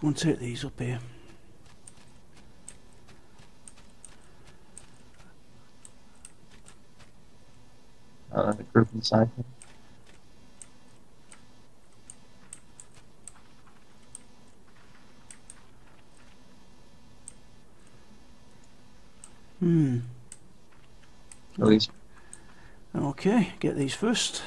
go and take these up here. Uh, group inside. Hmm. Release. Okay, get these first.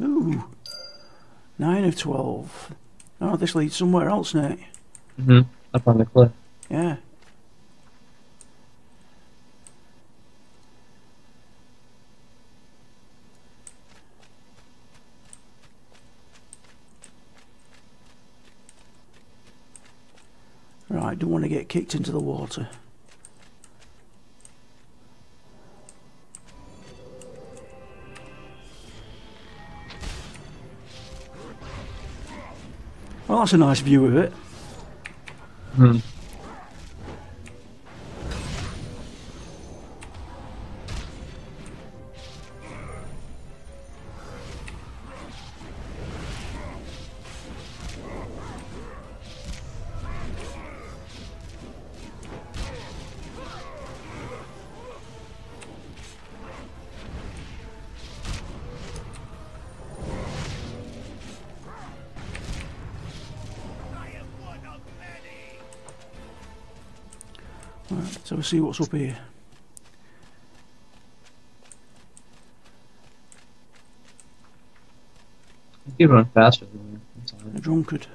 Ooh. Nine of twelve. Oh, this leads somewhere else, Nate. Mm-hmm. Up on the cliff. Yeah. Right, don't want to get kicked into the water. Well, that's a nice view of it. Hmm. We'll see what's up here. You run faster than me. A drunkard.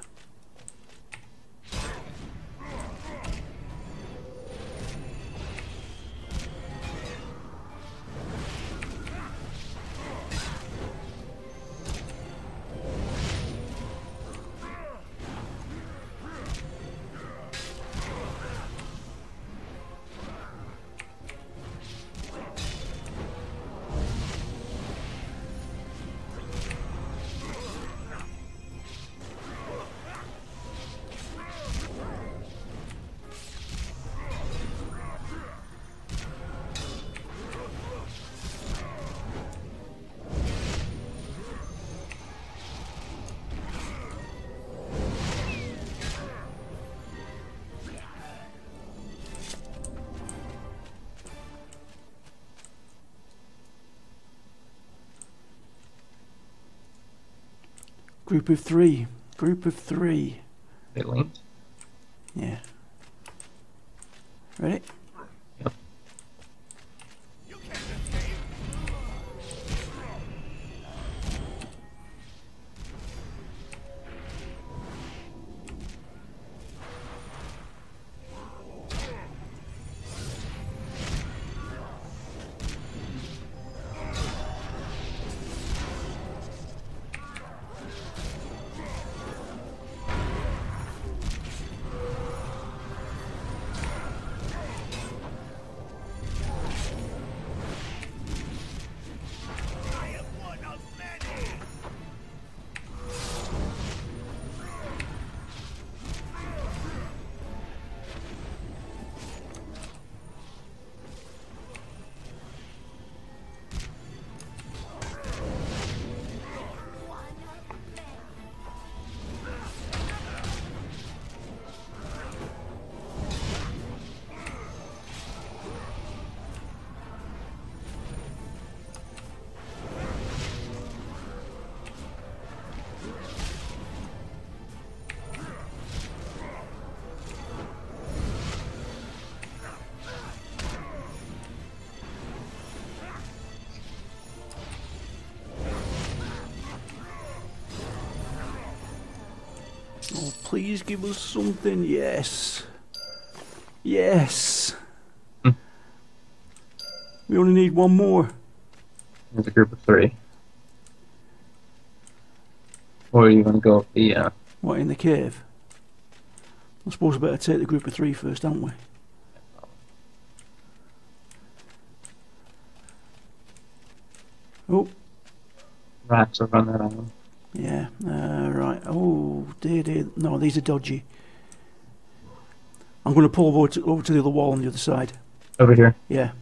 Group of three. Group of three. They linked. Yeah. Ready? Please give us something. Yes. Yes. Hmm. we only need one more. There's a group of three. Or are you gonna go up the uh What, in the cave? I suppose we better take the group of three first, don't we? Oh, rats on that island? Yeah. Uh, right. Oh, dear, dear. No, these are dodgy. I'm going to pull over to, over to the other wall on the other side. Over here. Yeah.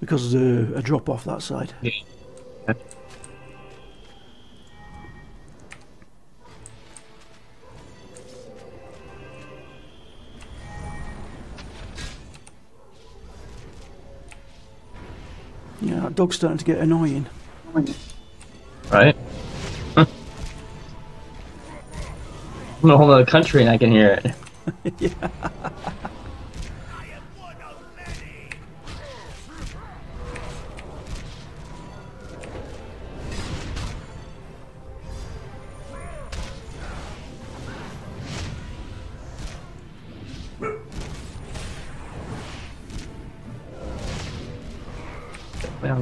Because there's a, a drop off that side. Yeah. Okay. Yeah, that dog's starting to get annoying. Right? In a whole other country and I can hear it.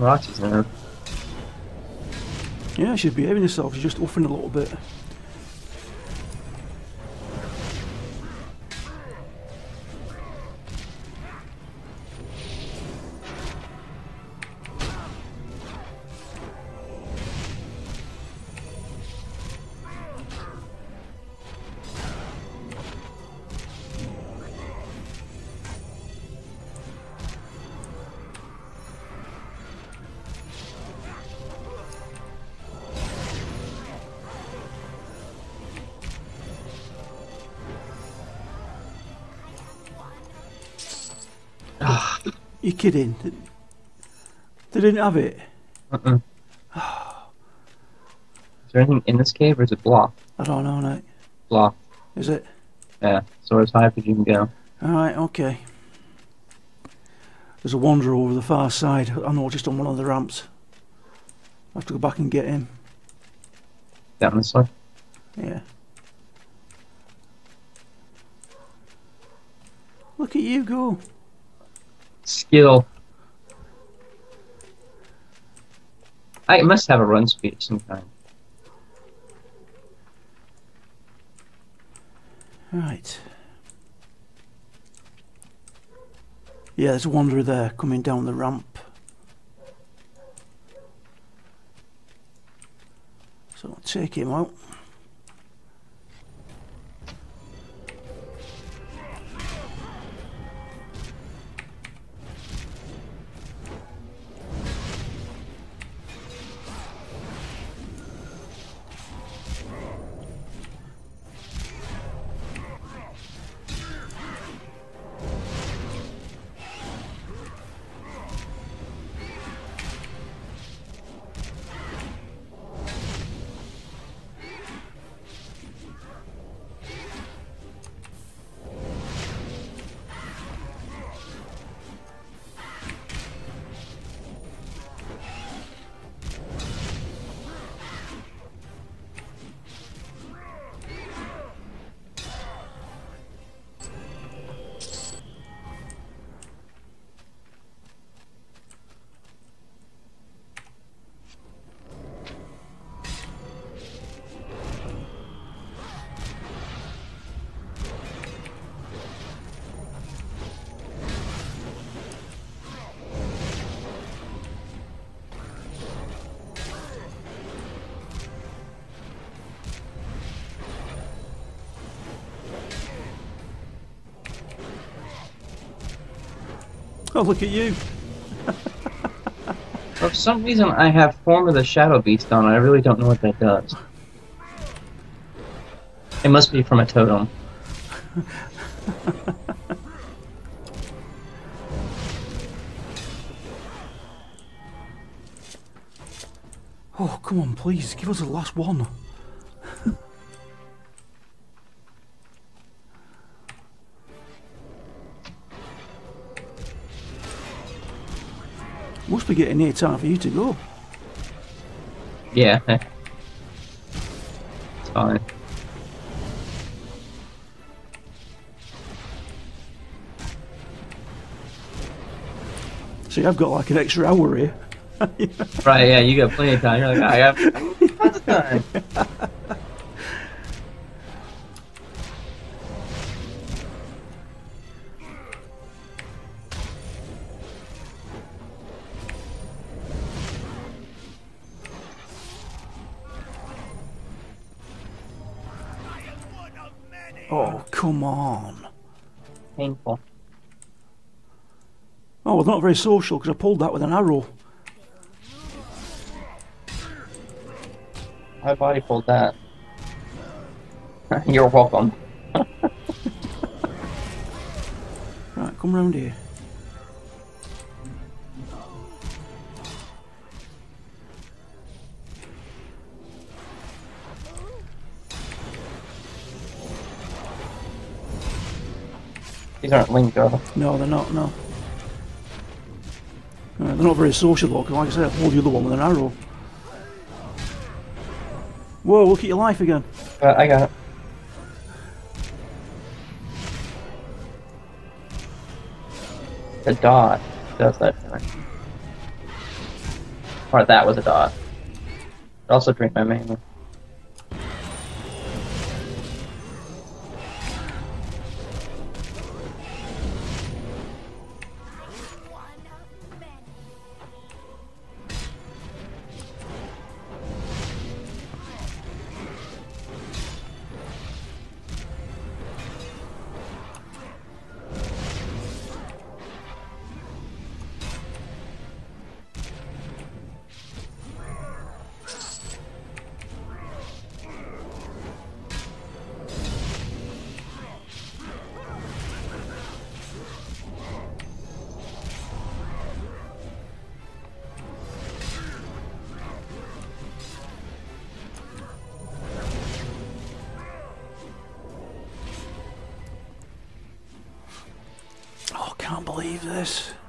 Roxy's now. Yeah, she's behaving herself. She's just uffing a little bit. You're kidding. They- didn't have it. Uh-uh. Is there anything in this cave or is it blocked? I don't know, mate. Blocked. Is it? Yeah. So as high up as you can go. Alright, okay. There's a wanderer over the far side. I noticed on one of the ramps. I have to go back and get him. Down this way. Yeah. Look at you go. Skill. I must have a run speed of some kind. Right. Yeah, there's wanderer there coming down the ramp. So I'll take him out. Oh, look at you. For some reason, I have Form of the Shadow Beast on. I really don't know what that does. It must be from a totem. Oh, come on, please. Give us the last one. Must be getting near time for you to go. Yeah. it's fine. See, I've got like an extra hour here. Right, yeah, you got plenty of time. You're like, I have tons of time. Come on. Painful. Oh, well, not very social because I pulled that with an arrow. My body pulled that. You're welcome. Right, come round here. These aren't Lingo. No, they're not, no. Right, they're not very social though, 'cause like I said, I pulled the other one with an arrow. Whoa, look at your life again. But I got it. The dot does that thing. Or that was a dot. I also drink my main. Can't believe this.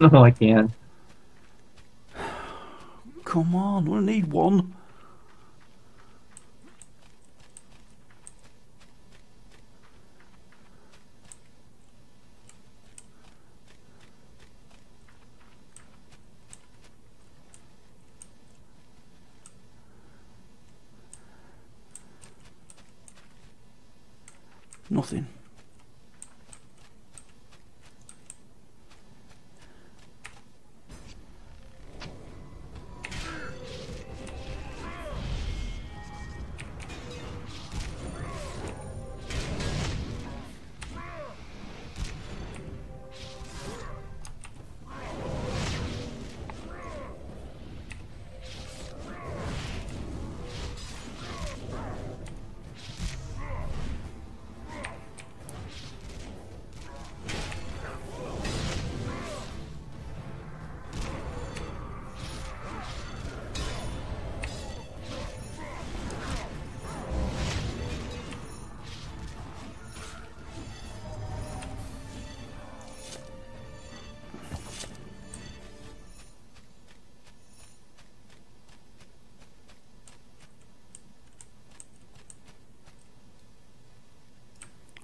No, I can't. Come on, we need one.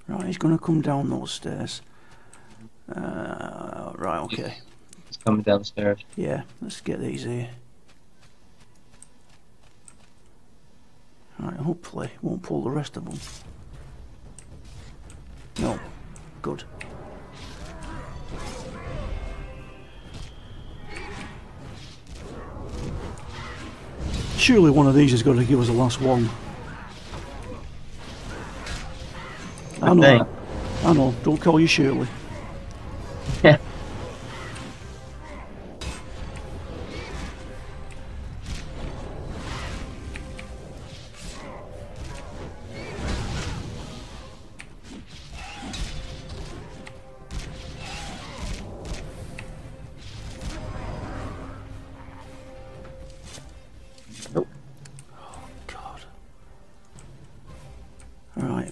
Right, he's going to come down those stairs. Uh, right, okay. He's coming downstairs. Yeah, let's get these here. Right, hopefully won't pull the rest of them. No, good. Surely one of these is going to give us the last one. I know. I know, don't call you Shirley.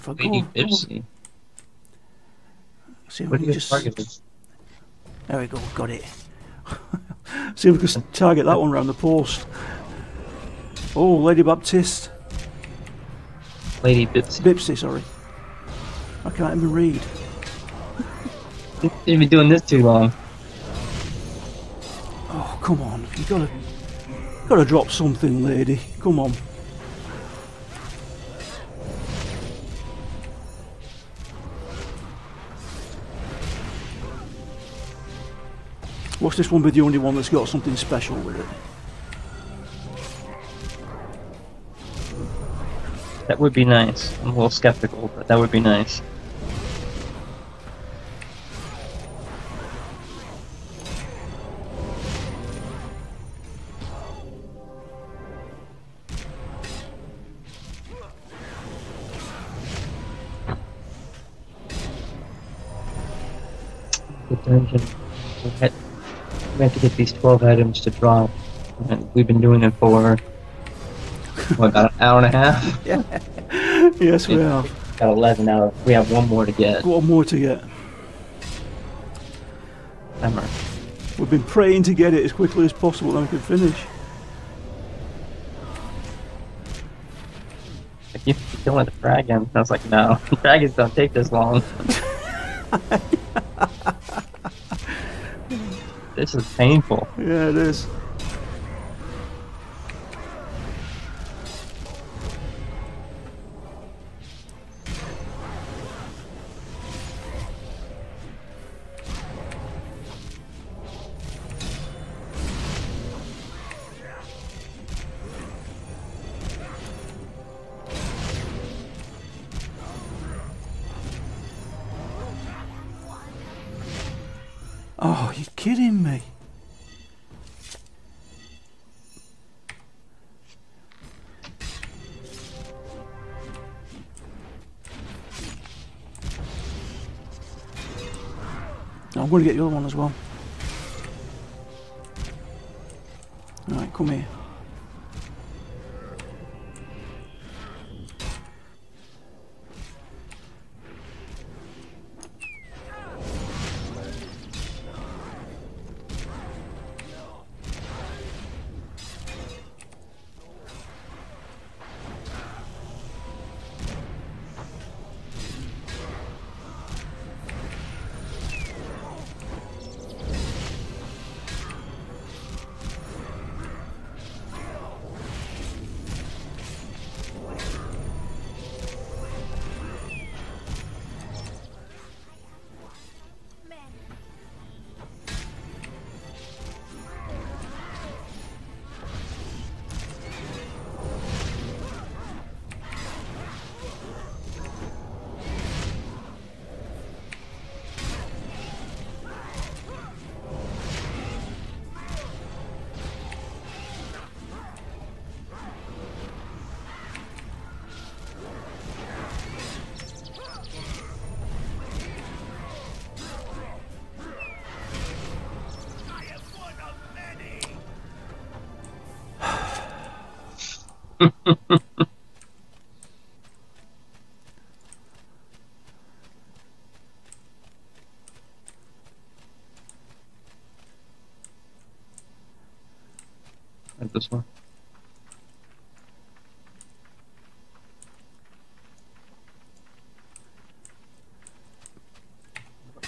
For. Go Lady on, go See if What we can just. target? There we go, got it. See if we can target that one round the post. Oh, Lady Baptiste. Lady Bipsy. Bipsy, sorry. I can't even read. You've been doing this too long. Oh, come on. You gotta. Gotta drop something, lady. Come on. Watch this one be the only one that's got something special with it. That would be nice. I'm a little skeptical, but that would be nice. The dungeon. We have to get these 12 items to drop. And we've been doing it for, what, about an hour and a half? yeah. Yes, we have. Got 11 out. We have one more to get. One more to get. Hammer. We've been praying to get it as quickly as possible, then we can finish. You you killing the dragon. I was like, no, dragons don't take this long. this is painful. Yeah, it is. Oh, Kidding me. I'm going to get the other one as well. Alright, come here.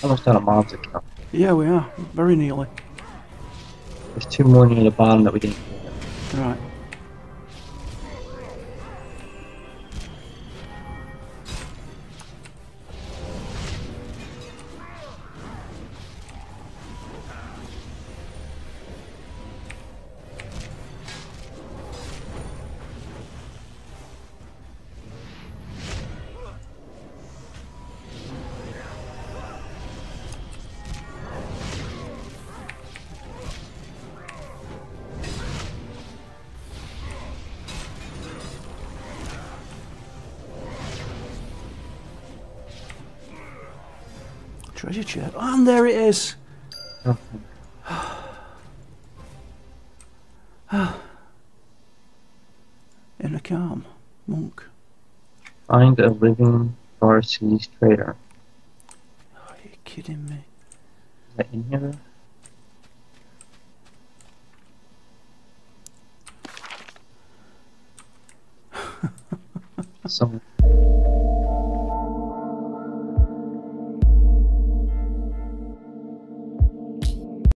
Almost out of mobs account. Yeah, we are. Very nearly. There's two more near the bottom that we didn't. Right. Treasure chest. Oh, and there it is. In a calm, monk. Find a living Star Seas trader. Are you kidding me? Is that in here?